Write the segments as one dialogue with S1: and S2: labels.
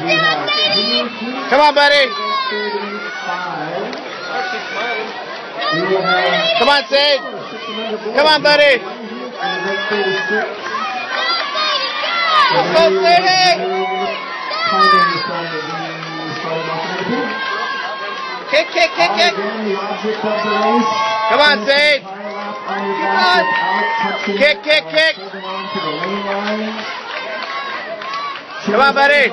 S1: Come on, buddy. Come on, Sage. Come on, buddy. Let's go, Sadie. Kick, kick, kick, kick. Come on, Sage. Kick, kick, kick. Come on, buddy.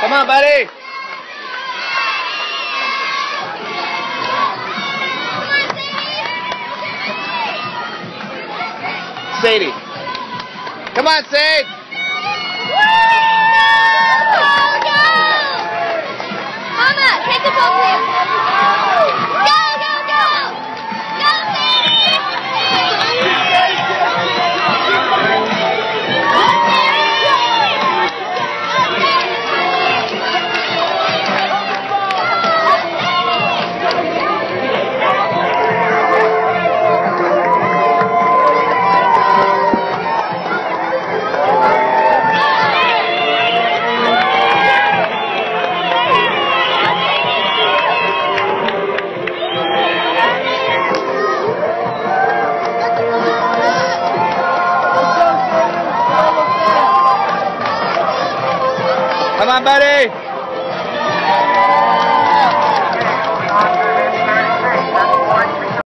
S1: Come on, buddy. Sadie. Come on, Sage. va m'emballer!